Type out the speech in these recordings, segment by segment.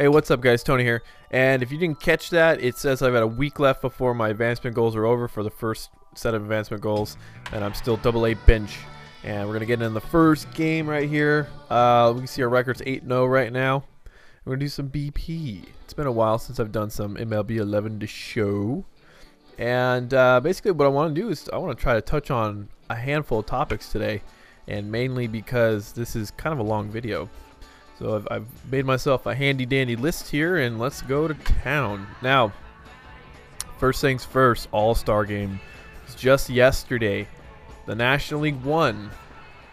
Hey, what's up, guys? Tony here. And if you didn't catch that, it says I've got a week left before my advancement goals are over for the first set of advancement goals, and I'm still double A bench. And we're gonna get in the first game right here. Uh, we can see our records 8-0 right now. We're gonna do some BP. It's been a while since I've done some MLB 11 to show. And uh, basically, what I want to do is I want to try to touch on a handful of topics today, and mainly because this is kind of a long video. So I've, I've made myself a handy dandy list here, and let's go to town. Now, first things first, All Star Game. It's just yesterday. The National League won.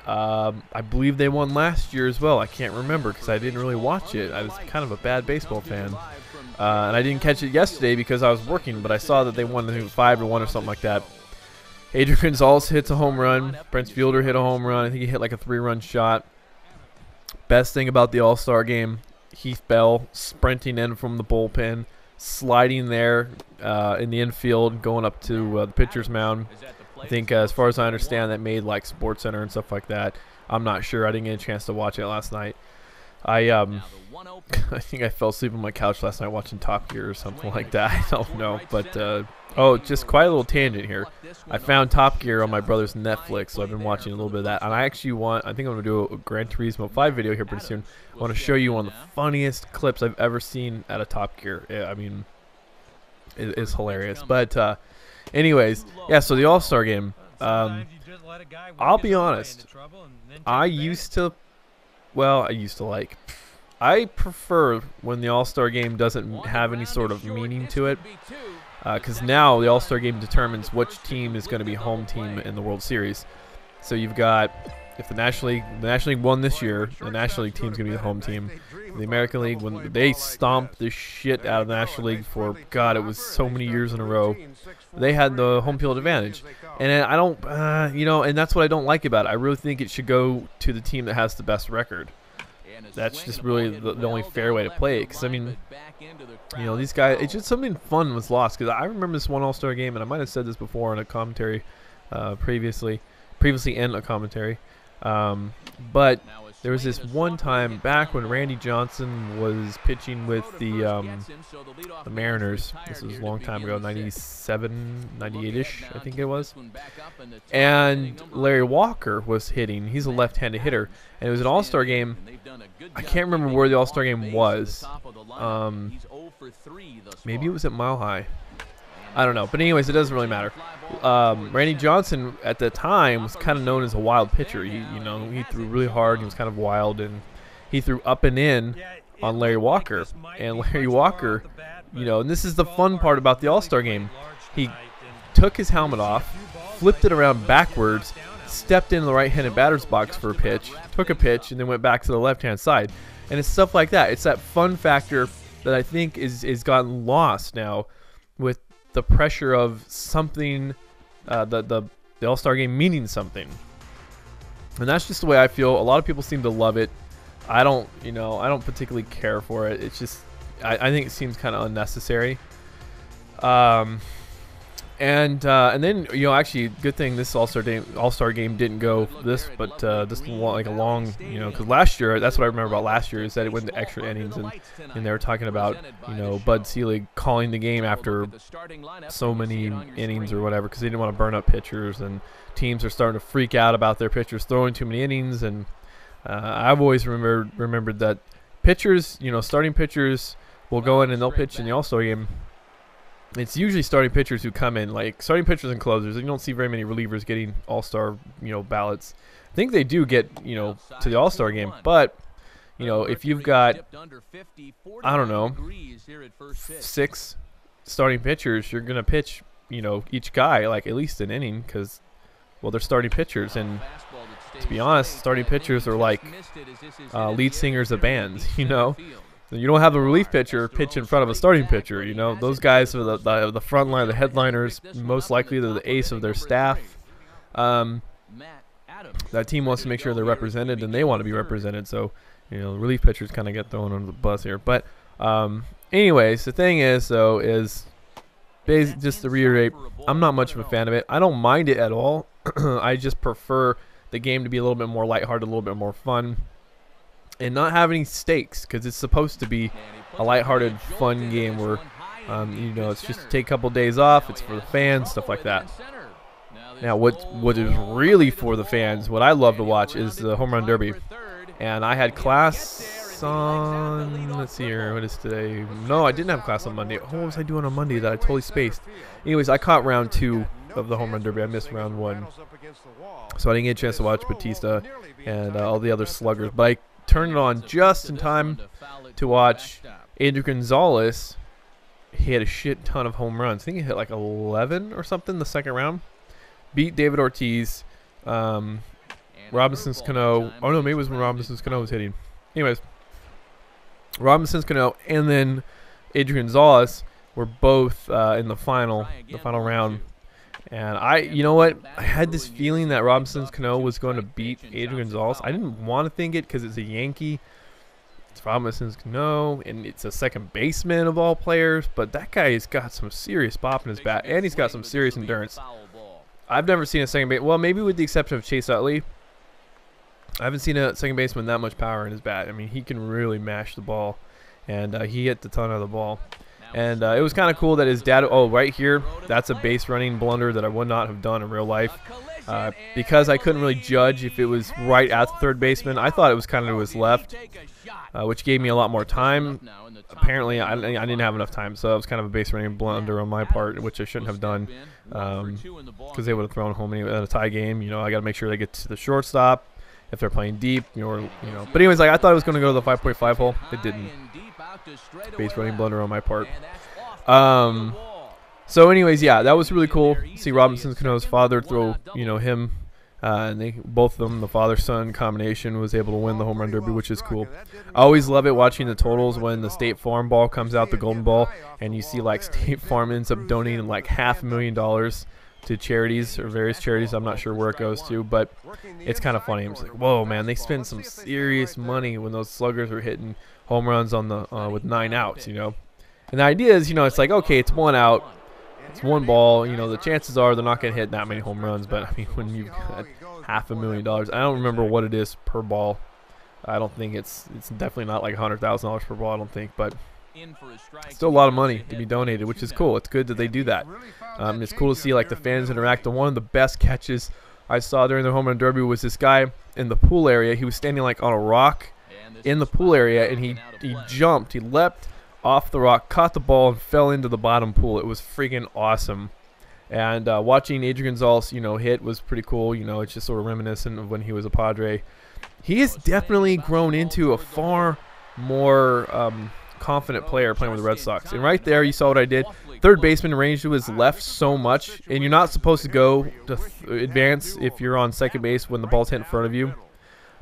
Um, I believe they won last year as well. I can't remember because I didn't really watch it. I was kind of a bad baseball fan. Uh, and I didn't catch it yesterday because I was working, but I saw that they won, I think, 5 to 1 or something like that. Adrian Gonzalez hits a home run. Prince Fielder hit a home run. I think he hit like a three run shot. Best thing about the All Star game Heath Bell sprinting in from the bullpen, sliding there uh, in the infield, going up to uh, the pitcher's mound. I think, uh, as far as I understand, that made like Sports Center and stuff like that. I'm not sure. I didn't get a chance to watch it last night. I um, I think I fell asleep on my couch last night watching Top Gear or something like that. I don't know, but uh, oh, just quite a little tangent here. I found Top Gear on my brother's Netflix, so I've been watching a little bit of that. And I actually want, I think I'm gonna do a Gran Turismo 5 video here pretty soon. I want to show you one of the funniest clips I've ever seen at a Top Gear. I mean, it, it's hilarious. But uh, anyways, yeah. So the All Star game. Um, I'll be honest. I used to well, I used to like. I prefer when the All Star game doesn't have any sort of meaning to it, because uh, now the All Star game determines which team is going to be home team in the World Series. So you've got if the National League the National League won this year, the National League team's gonna be the home team. The American League when they stomped the shit out of the National League for God, it was so many years in a row. They had the home field advantage, and I don't, uh, you know, and that's what I don't like about it. I really think it should go to the team that has the best record. That's just really the, the only fair way to play it. Because I mean, you know, these guys, it's just something fun was lost. Because I remember this one All Star game, and I might have said this before in a commentary uh, previously, previously in a commentary. Um, but there was this one time back when Randy Johnson was pitching with the um, the Mariners. This was a long time ago, 97, 98-ish, I think it was. And Larry Walker was hitting. He's a left-handed hitter, and it was an All-Star game. I can't remember where the All-Star game was. Um, maybe it was at Mile High. I don't know. But anyways, it doesn't really matter. Um, Randy Johnson at the time was kind of known as a wild pitcher. He, you know, he threw really hard. He was kind of wild, and he threw up and in on Larry Walker. And Larry Walker, you know, and this is the fun part about the All Star game. He took his helmet off, flipped it around backwards, stepped into the right-handed batter's box for a pitch, took a pitch, and then went back to the left-hand side. And it's stuff like that. It's that fun factor that I think is is gotten lost now with the pressure of something, uh, the the, the All Star game meaning something, and that's just the way I feel. A lot of people seem to love it. I don't, you know, I don't particularly care for it. It's just, I, I think it seems kind of unnecessary. Um, and uh, and then you know actually good thing this All Star game All Star game didn't go this but uh, this like a long you know because last year that's what I remember about last year is that it went to extra innings and and they were talking about you know Bud Selig calling the game after so many innings or whatever because they didn't want to burn up pitchers and teams are starting to freak out about their pitchers throwing too many innings and uh, I've always remembered remembered that pitchers you know starting pitchers will go in and they'll pitch in the All Star game it's usually starting pitchers who come in like starting pitchers and closers. And you don't see very many relievers getting All Star, you know, ballots. I think they do get, you know, to the All Star game, but you know, if you've got, I don't know, six starting pitchers, you're gonna pitch, you know, each guy like at least an inning because, well, they're starting pitchers, and to be honest, starting pitchers are like uh, lead singers of bands, you know. You don't have a relief pitcher pitch in front of a starting pitcher. You know those guys are the the, the front line, the headliners. Most likely they're the ace of their staff. Um, that team wants to make sure they're represented, and they want to be represented. So you know, relief pitchers kind of get thrown under the bus here. But um, anyways, the thing is though is just to reiterate, I'm not much of a fan of it. I don't mind it at all. I just prefer the game to be a little bit more lighthearted, a little bit more fun. And not have any stakes because it's supposed to be a lighthearted, fun game where um, you know it's just to take a couple days off. It's for the fans, stuff like that. Now, what what is really for the fans, what I love to watch is the home run derby, and I had class on. Let's see here, what is today? No, I didn't have class on Monday. What was I doing on Monday that I totally spaced? Anyways, I caught round two of the home run derby. I missed round one, so I didn't get a chance to watch Bautista and uh, all the other sluggers. But I turned it on just in time to watch Adrian Gonzalez. He had a shit ton of home runs. I think he hit like 11 or something the second round. Beat David Ortiz. Um, Robinson's Cano. Oh no, maybe it was when Robinson's Cano was hitting. Anyways, Robinson's Cano and then Adrian Gonzalez were both uh, in the final, the final round. And I, you know what? I had this feeling that Robinson's Cano was going to beat Adrian Gonzalez. I didn't want to think it because it's a Yankee. It's Robinson's Cano, and it's a second baseman of all players. But that guy has got some serious bop in his bat, and he's got some serious endurance. I've never seen a second base. Well, maybe with the exception of Chase Utley. I haven't seen a second baseman that much power in his bat. I mean, he can really mash the ball, and uh, he hit the ton of the ball. And uh, it was kind of cool that his dad, oh, right here, that's a base running blunder that I would not have done in real life. Uh, because I couldn't really judge if it was right at the third baseman. I thought it was kind of to his left, uh, which gave me a lot more time. Apparently, I, I, didn't have enough time, so it was kind of a base running blunder on my part, which I shouldn't have done because um, they would have thrown home anyway at a tie game. You know, I got to make sure they get to the shortstop if they're playing deep, you know, or, you know. But anyways, like I thought it was going to go to the 5.5 hole. It didn't. Base running blunder on my part. Um, so, anyways, yeah, that was really cool. See Robinson Cano's father throw, you know, him, uh, and they both of them, the father-son combination, was able to win the home run derby, which is cool. I always love it watching the totals when the State Farm ball comes out, the Golden Ball, and you see like State Farm ends up donating like half a million dollars to charities or various charities. I'm not sure where it goes to, but it's kind of funny. I'm just like, whoa, man, they spend some serious money when those sluggers are hitting home runs on the uh, with nine outs, you know. And the idea is, you know, it's like okay, it's one out, it's one ball. You know, the chances are they're not going to hit that many home runs. But I mean, when you've got half a million dollars, I don't remember what it is per ball. I don't think it's it's definitely not like hundred thousand dollars per ball. I don't think, but still a lot of money to be donated, which is cool. It's good that they do that. Um, it's cool to see like the fans interact. And one of the best catches I saw during the home run derby was this guy in the pool area. He was standing like on a rock in the pool area, and he he jumped, he leapt off the rock, caught the ball, and fell into the bottom pool. It was freaking awesome. And uh, watching Adrian Gonzalez, you know, hit was pretty cool. You know, it's just sort of reminiscent of when he was a Padre. He has definitely grown into a far more um, confident player playing with the Red Sox. And right there, you saw what I did. Third baseman ranged to his left so much, and you're not supposed to go to advance if you're on second base when the ball's hit in front of you.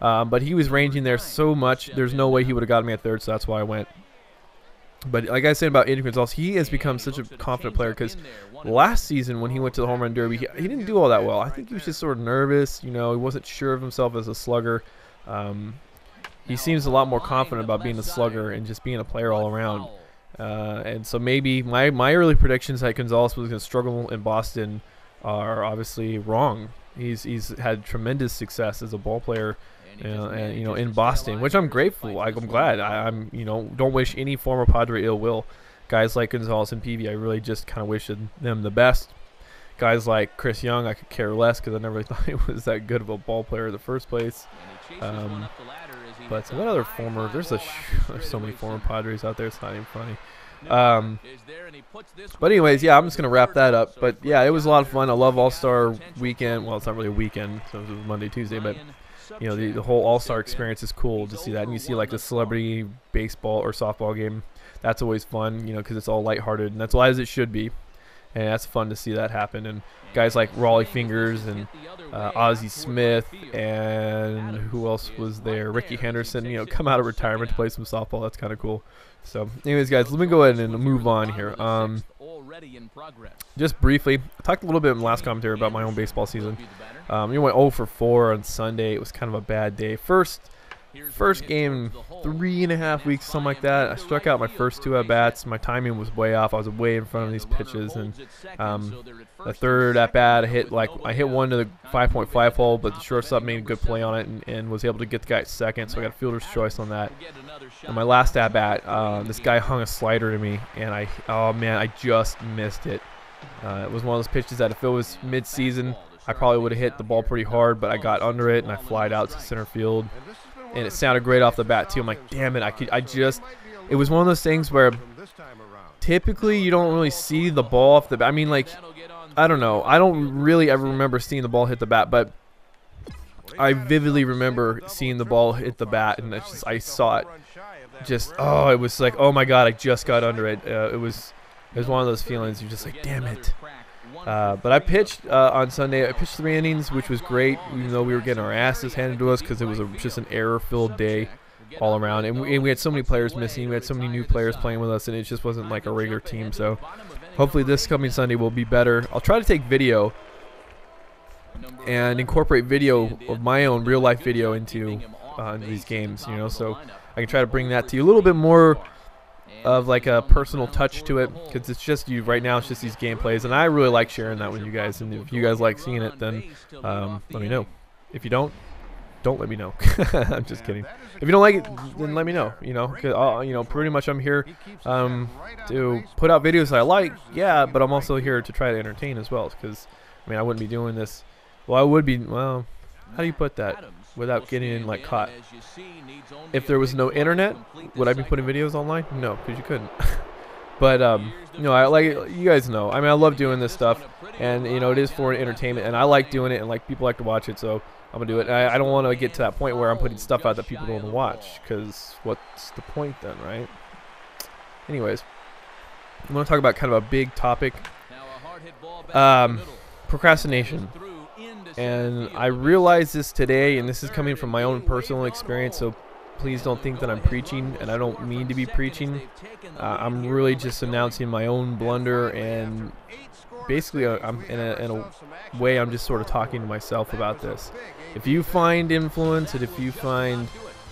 Um, but he was ranging there so much, there's no way he would have gotten me at third, so that's why I went. But like I said about Adrian Gonzalez, he has become such a confident player because last season when he went to the home run derby, he, he, didn't do all that well. I think he was just sort of nervous. You know, he wasn't sure of himself as a slugger. Um, he seems a lot more confident about being a slugger and just being a player all around. Uh, and so maybe my, my early predictions that Gonzalez was going to struggle in Boston are obviously wrong. He's he's had tremendous success as a ball player, uh, and, you know, in Boston, which I'm grateful. I, am glad. I, am you know don't wish any former Padre ill will. Guys like Gonzalez and Peavy, I really just kind of wish them the best. Guys like Chris Young, I could care less because I never thought he was that good of a ball player in the first place. Um, but what other former? There's a there's so many former Padres out there. It's not even funny. Um, but anyways, yeah, I'm just gonna wrap that up. But yeah, it was a lot of fun. I love All Star Weekend. Well, it's not really a weekend, so it was Monday, Tuesday, but you know the, the whole All Star experience is cool to see that. And you see like the celebrity baseball or softball game. That's always fun, you know, because it's all lighthearted, and that's why as it should be. And that's fun to see that happen. And guys like Rollie Fingers and uh, Ozzie Smith and who else was there? Rickey Henderson. You know, come out of retirement to play some softball. That's kind of cool. So, anyways, guys, let me go ahead and move on here. Um, just briefly, I talked a little bit in the last commentary about my own baseball season. Um, you went 0 for 4 on Sunday. It was kind of a bad day. First, first game, three and a half weeks, something like that. I struck out my first two at bats. My timing was way off. I was way in front of these pitches, and um, the third at bat, I hit like I hit one to the 5.5 hole, but the shortstop made a good play on it and, and was able to get the guy at second. So I got a fielder's choice on that. And my last at bat, uh, this guy hung a slider to me, and I oh man, I just missed it. Uh, it was one of those pitches that if it was mid-season, I probably would have hit the ball pretty hard, but I got under it and I flied out to center field and it sounded great off the bat too. I'm like, damn it, I could, I just, it was one of those things where typically you don't really see the ball off the bat. I mean, like, I don't know, I don't really ever remember seeing the ball hit the bat, but I vividly remember seeing the ball hit the bat, and just, I saw it. Just, oh, it was like, oh my god, I just got under it. Uh, it was, it was one of those feelings. You're just like, damn it. Uh, but I pitched uh, on Sunday. I pitched three innings, which was great, even though we were getting our asses handed to us because it was a, just an error-filled day all around. And we, and we, had so many players missing. We had so many new players playing with us, and it just wasn't like a regular team. So hopefully this coming Sunday will be better. I'll try to take video and incorporate video of my own real-life video into, uh, into these games, you know, so I can try to bring that to you a little bit more of like a personal touch to it because it's just you right now it's just these gameplays and I really like sharing that with you guys and if you guys like seeing it then um, let me know. If you don't don't let me know. I'm just kidding. If you don't like it then let me know you know cause you know pretty much I'm here um, to put out videos I like yeah but I'm also here to try to entertain as well because I mean I wouldn't be doing this. Well I would be well how do you put that without getting like caught. If there was no internet, would I be putting videos online? No, because you couldn't. but um, you know, I like you guys know. I mean, I love doing this stuff, and you know, it is for entertainment, and I like doing it, and like people like to watch it, so I'm gonna do it. I, I don't want to get to that point where I'm putting stuff out that people don't watch, because what's the point then, right? Anyways, I want to talk about kind of a big topic. Um, procrastination. And I realized this today, and this is coming from my own personal experience, so please don't think that I'm preaching, and I don't mean to be preaching. Uh, I'm really just announcing my own blunder, and basically, uh, I'm in a, in a way, I'm just sort of talking to myself about this. If you find influence, and if you find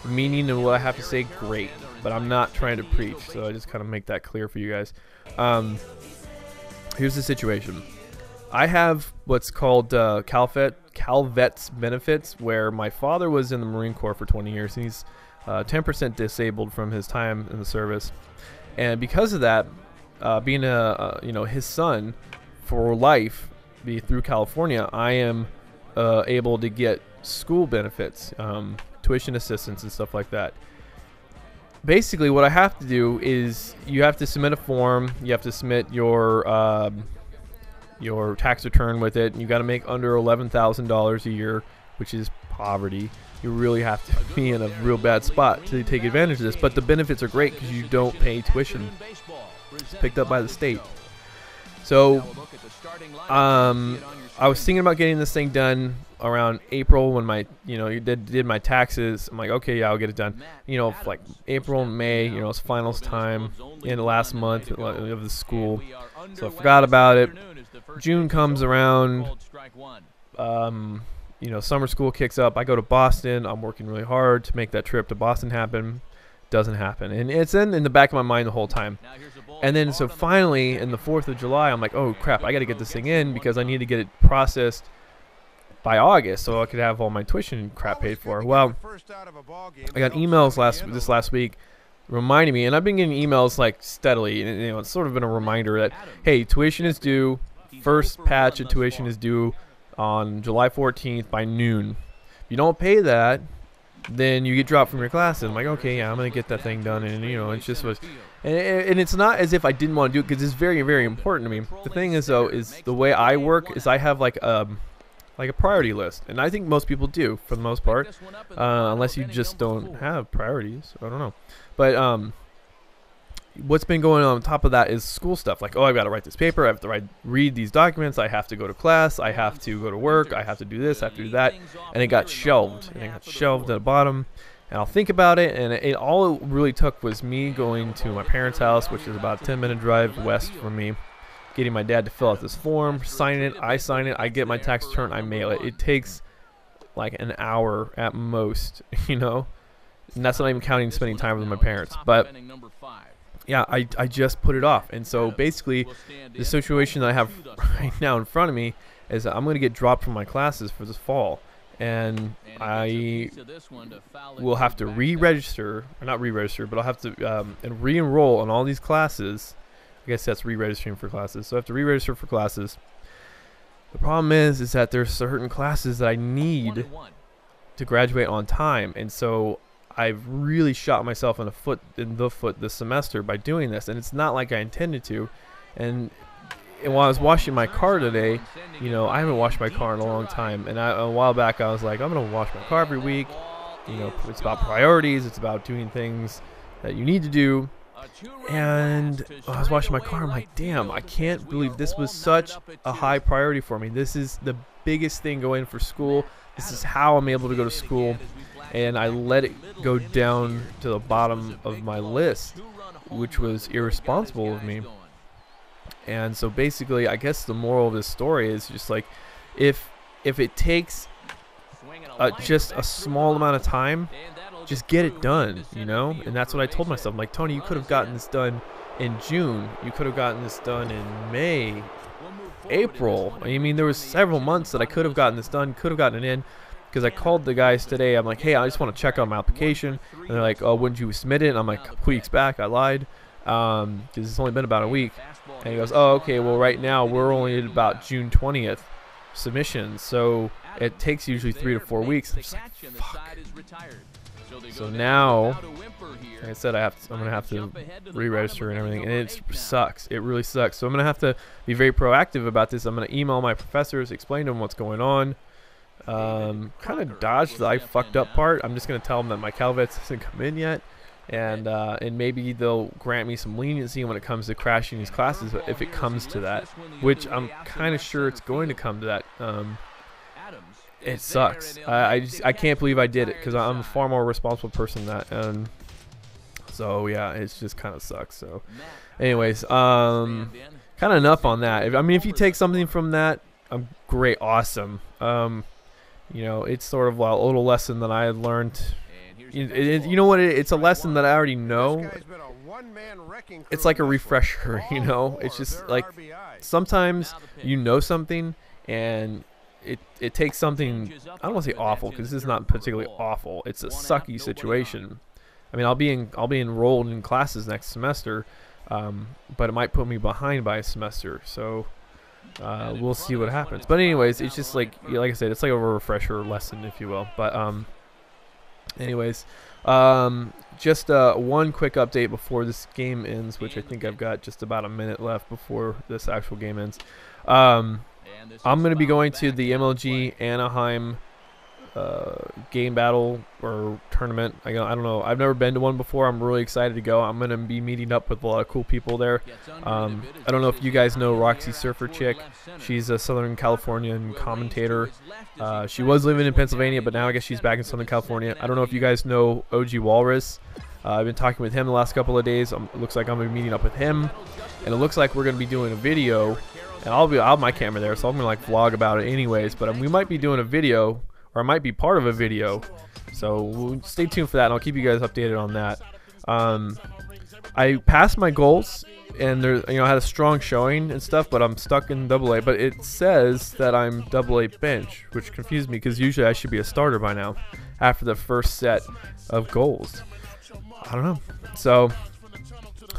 meaning in what I have to say, great. But I'm not trying to preach, so I just kind of make that clear for you guys. Um, here's the situation. I have what's called uh, CalVet CalVets benefits, where my father was in the Marine Corps for 20 years, and he's 10% uh, disabled from his time in the service, and because of that, uh, being a, a, you know his son for life, be through California, I am uh, able to get school benefits, um, tuition assistance, and stuff like that basically what I have to do is you have to submit a form. You have to submit your um, your tax return with it. And you got to make under $11,000 a year, which is poverty. You really have to be in a real bad spot to take advantage of this. But the benefits are great because you don't pay tuition. It's picked up by the state. So, um, I was thinking about getting this thing done around April when my, you know, you did did my taxes. I'm like, okay, yeah, I'll get it done. You know, like April, May, you know, it's finals time in the last month of the school. So I forgot about it. June comes around. Um, you know, summer school kicks up. I go to Boston. I'm working really hard to make that trip to Boston happen. Doesn't happen, and it's in in the back of my mind the whole time. And then so finally, in the Fourth of July, I'm like, oh crap, I got to get this thing in because I need to get it processed by August so I could have all my tuition crap paid for. Well, I got emails last this last week reminding me, and I've been getting emails like steadily, and you know, it's sort of been a reminder that hey, tuition is due first patch of tuition is due on July 14th by noon. If you don't pay that, then you get dropped from your class. And I'm like, okay, yeah, I'm gonna get that thing done. And you know, it's just was, and, and it's not as if I didn't want to do it because it's very, very important to me. The thing is, though, is the way I work is I have like um like a priority list, and I think most people do for the most part, uh, unless you just don't have priorities. I don't know, but um what's been going on on top of that is school stuff. Like oh i've got to write this paper. I have to write read these documents. I have to go to class. I have to go to work. I have to do this. I have to do that. And it got shelved. And it got shelved at the bottom. And i'll think about it. And it, it all it really took was me going to my parents house which is about a 10 minute drive west from me getting my dad to fill out this form sign it. I sign it. I get my tax return. I mail it. It takes like an hour at most you know? And that's not even counting spending time with my parents. But yeah, I, I just put it off. And so basically, the situation that I have right now in front of me is that I'm going to get dropped from my classes for this fall. And I will have to re-register, or not re-register, but I'll have to um, and re-enroll in all these classes. I guess that's re-registering for classes. So I have to re-register for classes. The problem is, is that there's certain classes that I need to graduate on time, and so I've really shot myself in the foot in the foot this semester by doing this, and it's not like I intended to. And, and while I was washing my car today, you know, I haven't washed my car in a long time, and I, a while back I was like, I'm gonna wash my car every week. You know, it's about priorities. It's about doing things that you need to do. And I was washing my car. I'm like, damn, I can't believe this was such a high priority for me. This is the biggest thing going for school. This is how I'm able to go to school and I let it go down to the bottom of my list, which was irresponsible of me. And so basically, I guess the moral of this story is just like, if if it takes uh, just a small amount of time, just get it done, you know. And that's what I told myself. I'm like Tony, you could have gotten this done in June. You could have gotten this done in May, April. I mean, there was several months that I could have gotten this done, could have gotten it in because I called the guys today. I'm like, hey, I just want to check on my application. And they're like, oh, wouldn't you submit it? And I'm like, a couple weeks back, I lied because um, it's only been about a week. And he goes, oh, okay, well, right now we're only at about June 20th submissions. So it takes usually three to four weeks. Fuck. So now, like I said, I have to, I'm gonna have to re-register and everything, and it sucks. It really sucks. So I'm gonna have to be very proactive about this. I'm gonna email my professors, explain to them what's going on. Um, kind of dodged the I fucked up part. I'm just going to tell them that my CalVets hasn't come in yet. And uh, and maybe they'll grant me some leniency when it comes to crashing these classes if it comes to that, which I'm kind of sure it's going to come to that. Um, it sucks. I I, just, I can't believe I did it because I'm a far more responsible person than that. And so yeah, it's just kind of sucks. So, anyways, um, kind of enough on that. If, I mean, if you take something from that, I'm great, awesome. Um, you know, it's sort of a little lesson that I had learned. You, it, you know what? It, it's a lesson that I already know. It's like a refresher, you know. It's just like sometimes you know something and it it takes something. I don't want to say awful because this is not particularly awful. It's a sucky situation. I mean, I'll be in I'll be enrolled in classes next semester, um, but it might put me behind by a semester. So uh, we'll see what happens. But anyways, it's just like like I said, it's like a refresher lesson, if you will. But um, anyways, um, just uh, one quick update before this game ends, which I think I've got just about a minute left before this actual game ends. Um, I'm going to be going to the MLG Anaheim uh, game battle or tournament. I, I don't know. I've never been to one before. I'm really excited to go. I'm going to be meeting up with a lot of cool people there. Um, I don't know if you guys know Roxy Surfer Chick. She's a Southern Californian commentator. Uh, she was living in Pennsylvania, but now I guess she's back in Southern California. I don't know if you guys know OG Walrus. Uh, I've been talking with him the last couple of days. Um, it looks like I'm going to be meeting up with him. And it looks like we're going to be doing a video. And I'll be I'll have my camera there, so I'm going to like vlog about it anyways. But um, we might be doing a video or I might be part of a video. So we'll stay tuned for that, and I'll keep you guys updated on that. Um, I passed my goals, and there, you know, I had a strong showing and stuff, but I'm stuck in double A. But it says that I'm double A bench, which confused me because usually I should be a starter by now after the first set of goals. I don't know. So,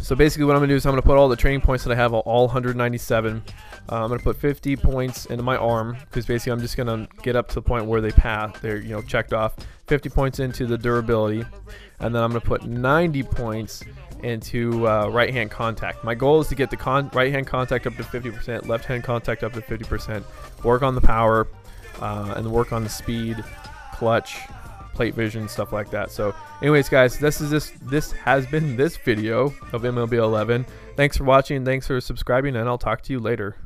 so basically, what I'm gonna do is I'm gonna put all the training points that I have, all 197. Uh, I'm gonna put 50 points into my arm because basically I'm just gonna get up to the point where they pass. They're you know checked off. 50 points into the durability, and then I'm gonna put 90 points into uh, right hand contact. My goal is to get the con right hand contact up to 50%, left hand contact up to 50%. Work on the power, uh, and work on the speed, clutch, plate vision, stuff like that. So, anyways, guys, this is this this has been this video of MLB 11. Thanks for watching. Thanks for subscribing, and I'll talk to you later.